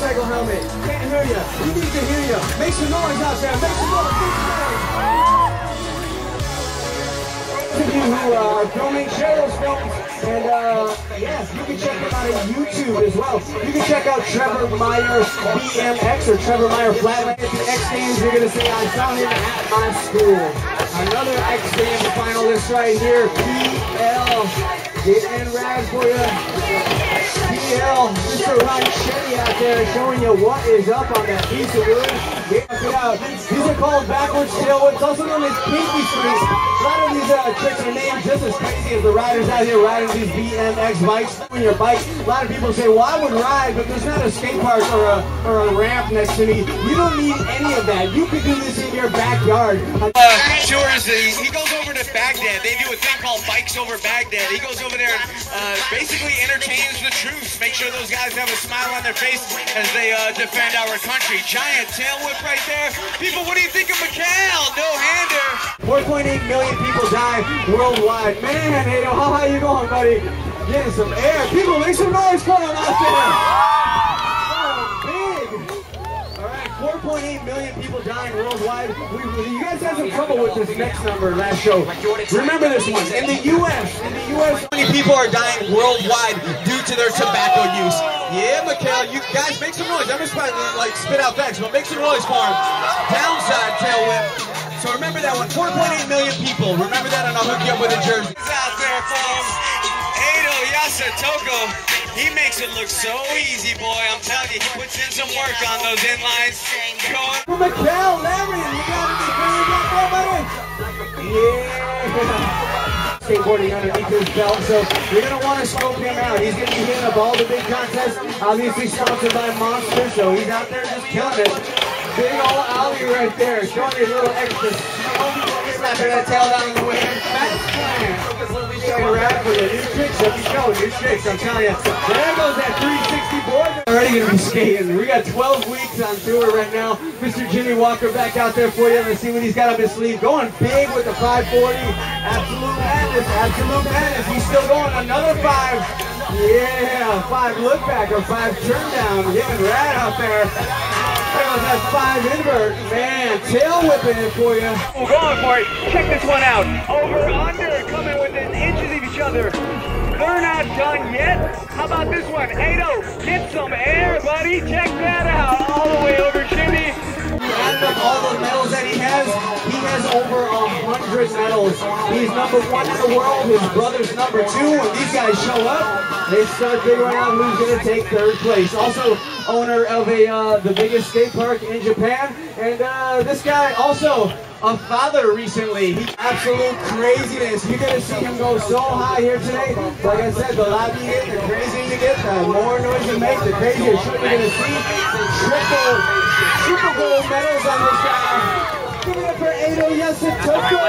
hear you. We need to hear you. Make some noise out there. Make some noise. Make. Those you who uh, share those films. And uh, yes, you can check them out on YouTube as well. You can check out Trevor Meyer BMX or Trevor Meyer Flatland. X Games, you're going to say, I found him at my school. Another X Games finalist right here, PL. Getting in rags for you. PL, Mr. Ronchettie out there showing you what is up on that piece of wood. Check it out. These are called backwards tail whips, also known as pinky streets. A lot of these uh, tricks are named just as crazy as the riders out here riding these BMX bikes on your bike. A lot of people say, well, I would ride, but there's not a skate park or a, or a ramp next to me. You don't need any of that. You can do this in your backyard. uh. He, he goes to Baghdad. They do a thing called Bikes Over Baghdad. He goes over there and uh, basically entertains the troops. Make sure those guys have a smile on their face as they uh, defend our country. Giant tail whip right there. People, what do you think of Mykel? No hander. 4.8 million people die worldwide. Man, Hado, how high you going, buddy? Getting some air. People, make some noise for him out there. Oh, big. All right, 4.8 million people dying worldwide. You guys had some trouble with this next number last show. Remember this one. In the U.S., in the U.S., How many people are dying worldwide due to their tobacco use? Yeah, Mykel, you guys make some noise. I'm just trying to like spit out facts, but make some noise for him. Downside tail whip. So remember that one. 4.8 million people. Remember that, and I'll hook you up with a jersey. Yasutoko. He makes it look so easy, boy. I'm telling you, he puts in some work on those inlines. Going. Mykel Larry. You got to be bringing. Yeah. Skateboarding underneath his belt, so you're gonna want to scope him out. He's gonna be hitting up all the big contests, obviously sponsored by Monster, so he's out there just killing it. Big old Ollie right there, showing his little extra that tail down the wind. That's plan. Getting rad for you. New tricks every show, new tricks, I'm telling you. Goes that 360 board. Already gonna be skating. We got 12 weeks on tour right now. Mr. Jimmy Walker back out there for you. Let's see what he's got up his sleeve. Going big with the 540. Absolute madness, absolute madness. He's still going another five. Yeah, five look back or five turn down. Getting rad out there. That five invert. Man, tail whipping it for you. We're going for it. Check this one out. Over under coming within inches of each other. They're not done yet. How about this one? Ado, get some air, buddy. Check that out. All the way over shimmy. Medals. He's number one in the world. His brother's number two. When these guys show up, they start figuring out who's going to take third place. Also, owner of a uh, the biggest skate park in Japan, and uh, this guy also a father recently. He, absolute craziness. You're gonna see him go so high here today. Like I said, the louder you get, the crazier you get, the more noise you make, the crazier you're gonna see. Triple, triple gold medals on this guy. Later, Yasutoko.